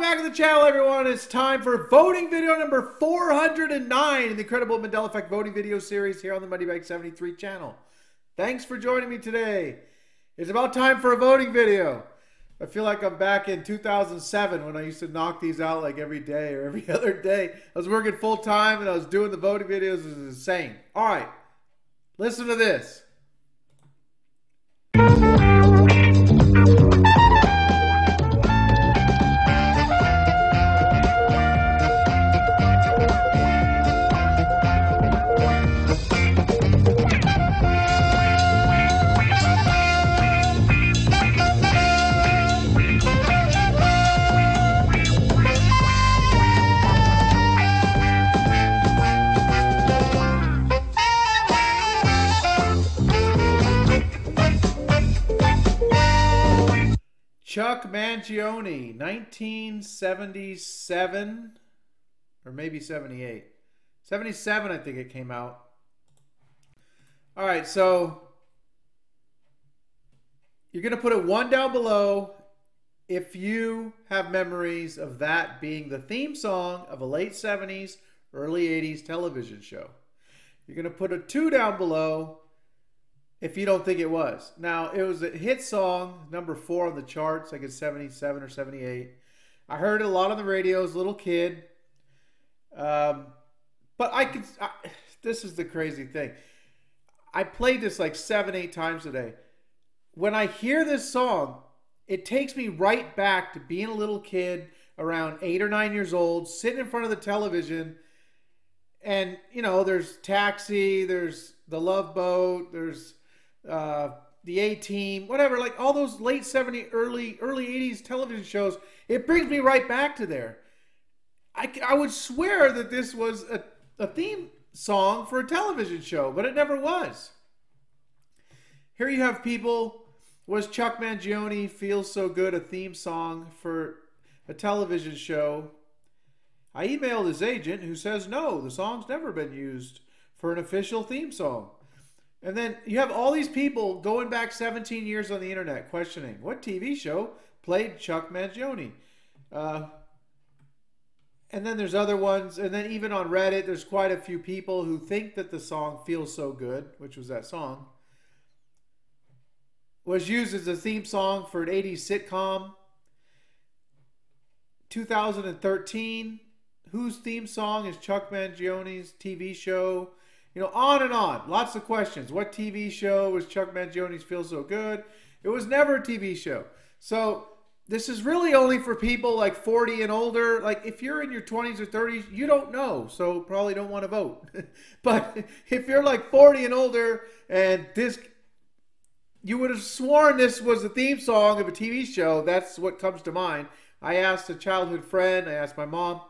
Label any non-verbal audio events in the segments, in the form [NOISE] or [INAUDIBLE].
Welcome back to the channel, everyone. It's time for voting video number 409 in the Incredible Mandela Effect voting video series here on the Moneybag 73 channel. Thanks for joining me today. It's about time for a voting video. I feel like I'm back in 2007 when I used to knock these out like every day or every [LAUGHS] other day. I was working full time and I was doing the voting videos. It was insane. All right, listen to this. Chuck Mangione, 1977, or maybe 78. 77, I think it came out. All right, so you're going to put a one down below if you have memories of that being the theme song of a late 70s, early 80s television show. You're going to put a two down below if you don't think it was. Now, it was a hit song, number four on the charts, like it's 77 or 78. I heard it a lot on the radio as a little kid. Um, but I could, I, this is the crazy thing. I played this like seven, eight times a day. When I hear this song, it takes me right back to being a little kid around eight or nine years old, sitting in front of the television. And, you know, there's Taxi, there's The Love Boat, there's uh, the A Team, whatever, like all those late 70s, early early 80s television shows, it brings me right back to there. I, I would swear that this was a, a theme song for a television show, but it never was. Here you have people. Was Chuck Mangione Feels So Good a theme song for a television show? I emailed his agent who says no, the song's never been used for an official theme song. And then you have all these people going back 17 years on the internet questioning what TV show played Chuck Mangione. Uh, and then there's other ones. And then even on Reddit, there's quite a few people who think that the song Feels So Good, which was that song, was used as a theme song for an 80s sitcom. 2013, whose theme song is Chuck Mangione's TV show? You know, on and on. Lots of questions. What TV show was Chuck Mangione's Feel So Good? It was never a TV show. So this is really only for people like 40 and older. Like if you're in your 20s or 30s, you don't know, so probably don't want to vote. [LAUGHS] but if you're like 40 and older and this you would have sworn this was the theme song of a TV show, that's what comes to mind. I asked a childhood friend, I asked my mom.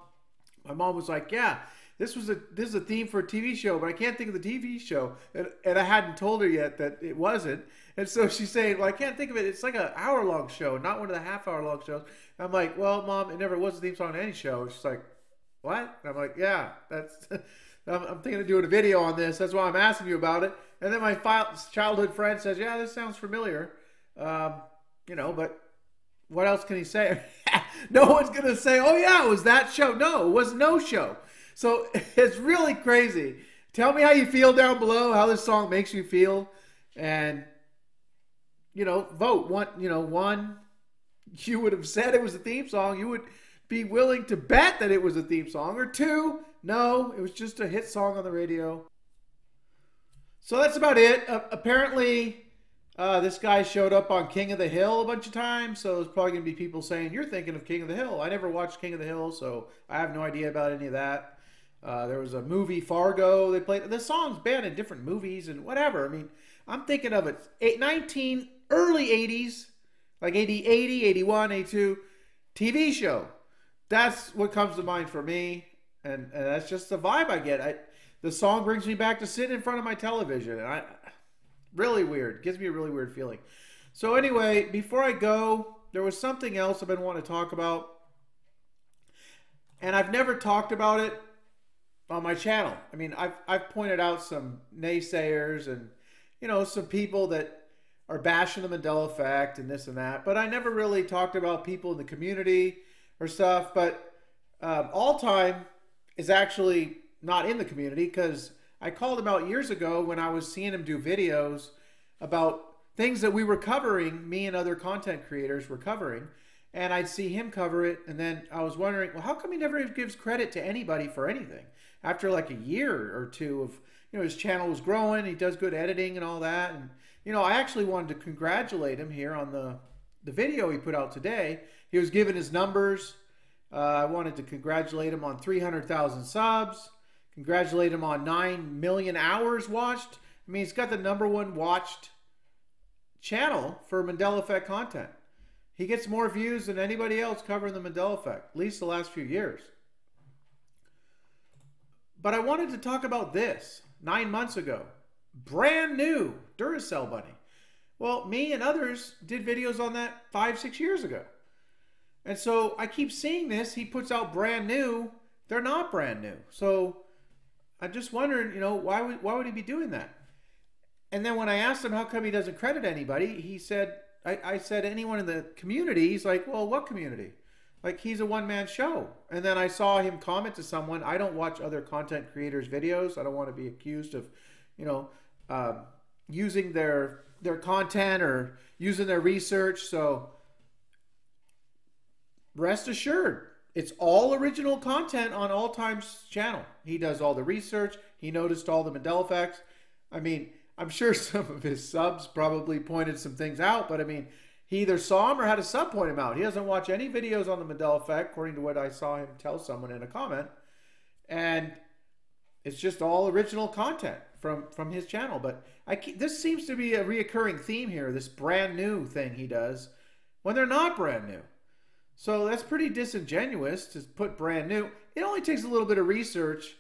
My mom was like, "Yeah, this was a this is a theme for a TV show, but I can't think of the TV show, and, and I hadn't told her yet that it wasn't. And so she's saying, "Well, I can't think of it. It's like an hour long show, not one of the half hour long shows." And I'm like, "Well, mom, it never was a theme song to any show." She's like, "What?" And I'm like, "Yeah, that's." [LAUGHS] I'm, I'm thinking of doing a video on this. That's why I'm asking you about it. And then my childhood friend says, "Yeah, this sounds familiar." Um, you know, but what else can he say? [LAUGHS] no one's gonna say, "Oh yeah, it was that show." No, it was no show. So [LAUGHS] it's really crazy. Tell me how you feel down below, how this song makes you feel, and you know, vote one. You know, one. [LAUGHS] You would have said it was a theme song. You would be willing to bet that it was a theme song, or two. No, it was just a hit song on the radio. So that's about it. Uh, apparently, uh, this guy showed up on King of the Hill a bunch of times, so there's probably going to be people saying, You're thinking of King of the Hill. I never watched King of the Hill, so I have no idea about any of that. Uh, there was a movie Fargo. They played the songs banned in different movies and whatever. I mean, I'm thinking of it. Eight, 19 early 80s, like 80, 80, 81, 82 TV show. That's what comes to mind for me, and, and that's just the vibe I get. I, the song brings me back to sitting in front of my television, and I really weird. Gives me a really weird feeling. So anyway, before I go, there was something else I've been wanting to talk about, and I've never talked about it on my channel. I mean, I've I've pointed out some naysayers and you know some people that are bashing the Mandela effect and this and that, but I never really talked about people in the community or stuff. But um, All Time is actually not in the community because I called him out years ago when I was seeing him do videos about things that we were covering, me and other content creators were covering. And I'd see him cover it, and then I was wondering, well, how come he never gives credit to anybody for anything? After like a year or two of, you know, his channel was growing, he does good editing and all that, and you know, I actually wanted to congratulate him here on the the video he put out today. He was given his numbers. Uh, I wanted to congratulate him on 300,000 subs. Congratulate him on 9 million hours watched. I mean, he's got the number one watched channel for Mandela Effect content. He gets more views than anybody else covering the Mandela Effect, at least the last few years. But I wanted to talk about this nine months ago. Brand new Duracell Bunny. Well, me and others did videos on that five, six years ago. And so I keep seeing this. He puts out brand new. They're not brand new. So I'm just wondered, you know, why would why would he be doing that? And then when I asked him how come he doesn't credit anybody, he said, I, I said anyone in the community. He's like, well, what community? Like he's a one man show. And then I saw him comment to someone. I don't watch other content creators' videos. I don't want to be accused of, you know, um, using their their content or using their research. So rest assured, it's all original content on All Time's channel. He does all the research. He noticed all the Mandela effects. I mean, I'm sure [LAUGHS] some of his subs probably pointed some things out, but I mean, he either saw him or had a sub point him out. He doesn't watch any videos on the Mandela effect, according to what I saw him tell someone in a comment. And it's just all original content from from his channel. But I this seems to be a reoccurring theme here. This brand new thing he does when they're not brand new. So that's pretty disingenuous to put brand new. It only takes a little bit of research,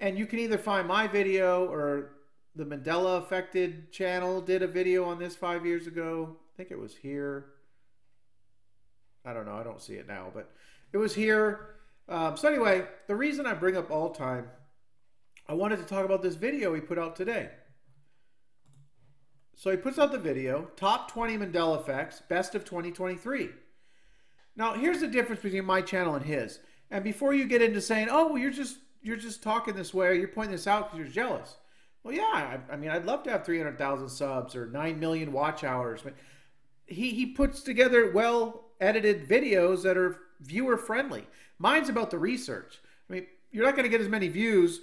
and you can either find my video or the Mandela Affected channel did a video on this five years ago. I think it was here. I don't know. I don't see it now, but it was here. Um, so anyway, the reason I bring up all time, I wanted to talk about this video he put out today. So he puts out the video, top 20 Mandela effects, best of 2023. Now, here's the difference between my channel and his. And before you get into saying, "Oh, well, you're just you're just talking this way, or you're pointing this out because you're jealous," well, yeah, I, I, mean, I'd love to have 300,000 subs or 9 million watch hours, but he he puts together well edited videos that are viewer friendly. Mine's about the research. I mean, you're not going to get as many views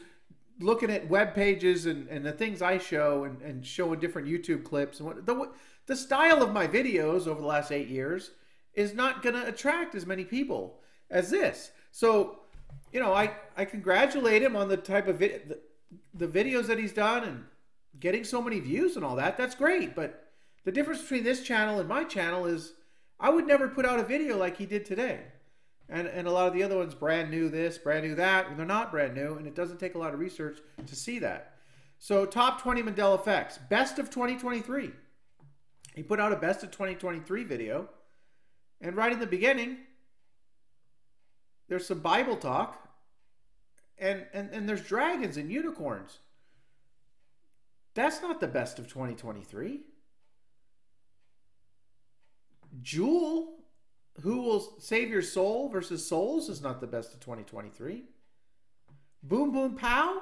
looking at web pages and, and the things I show and, and showing different YouTube clips and what the the style of my videos over the last eight years is not going to attract as many people as this. So, you know, I, I congratulate him on the type of vid- the, videos that he's done and getting so many views and all that. That's great. But the difference between this channel and my channel is I would never put out a video like he did today. And, and a lot of the other ones, brand new this, brand new that, and they're not brand new, and it doesn't take a lot of research to see that. So, top 20 Mandela effects, best of 2023. He put out a best of 2023 video and right in the beginning, there's some Bible talk, and, and, and there's dragons and unicorns. That's not the best of 2023. Jewel, who will save your soul versus souls, is not the best of 2023. Boom Boom Pow,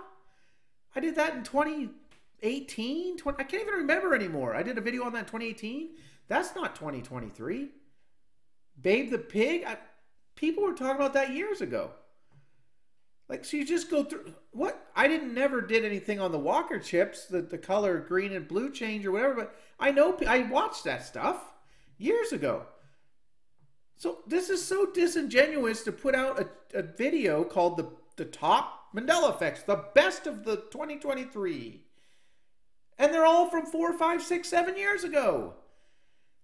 I did that in 2018. 20, I can't even remember anymore. I did a video on that in 2018. That's not 2023. Babe the Pig, I, people were talking about that years ago. Like, so you just go through what? I didn't never did anything on the Walker chips, the, the color green and blue change or whatever, but I know I watched that stuff years ago. So this is so disingenuous to put out a, a video called the the top Mandela effects, the best of the 2023, and they're all from four, five, six, seven years ago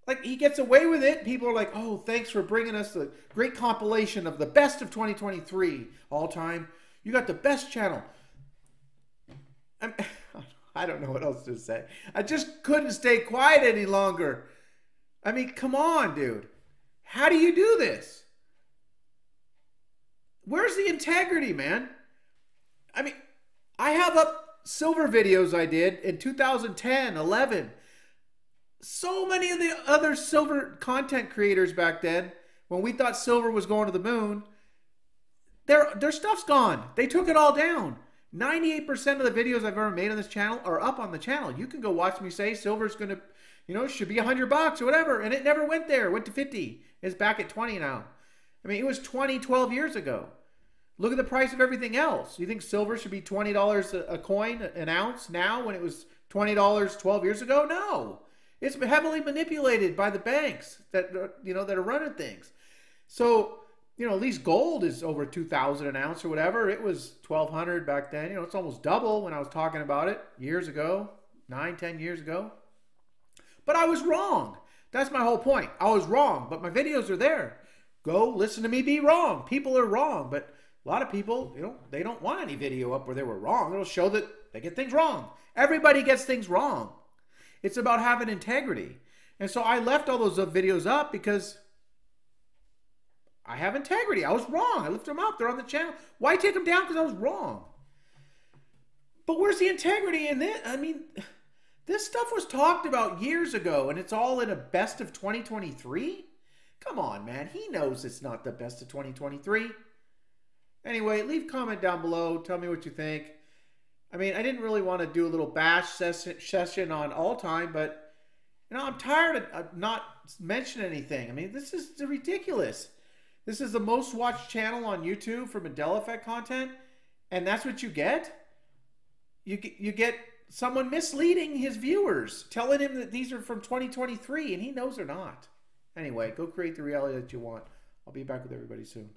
like he gets away with it. People are like, "Oh, thanks for bringing us the great compilation of the best of 2023 all time. You got the best channel." I'm, [LAUGHS] I don't know what else to say. I just couldn't stay quiet any longer. I mean, come on, dude. How do you do this? Where's the integrity, man? I mean, I have up silver videos I did in 2010, 11 so many of the other silver content creators back then when we thought silver was going to the moon, their their stuff's gone. They took it all down. 98% of the videos I've ever made on this channel are up on the channel. You can go watch me say silver's going to, you know, should be 100 bucks or whatever. And it never went there. Went to 50. It's back at 20 now. I mean, it was 20, 12 years ago. Look at the price of everything else. You think silver should be $20 a coin, an ounce now when it was $20 12 years ago? No. It's heavily manipulated by the banks that, you know, that are running things. So you know, at least gold is over 2000 an ounce or whatever. It was 1200 back then. You know, it's almost double when I was talking about it years ago, nine, ten years ago. But I was wrong. That's my whole point. I was wrong, but my videos are there. Go listen to me be wrong. People are wrong, but a lot of people, you know, they don't want any video up where they were wrong. It'll show that they get things wrong. Everybody gets things wrong. It's about having integrity. And so I left all those videos up because I have integrity. I was wrong. I lifted them up. They're on the channel. Why take them down? Because I was wrong. But where's the integrity in this? I mean, this stuff was talked about years ago, and it's all in a best of 2023? Come on, man. He knows it's not the best of 2023. Anyway, leave comment down below. Tell me what you think. I mean, I didn't really want to do a little bash session on all time, but you know, I'm tired of not mentioning anything. I mean, this is ridiculous. This is the most watched channel on YouTube for Mandela Effect content, and that's what you get. You get, you get someone misleading his viewers, telling him that these are from 2023, and he knows they're not. Anyway, go create the reality that you want. I'll be back with everybody soon.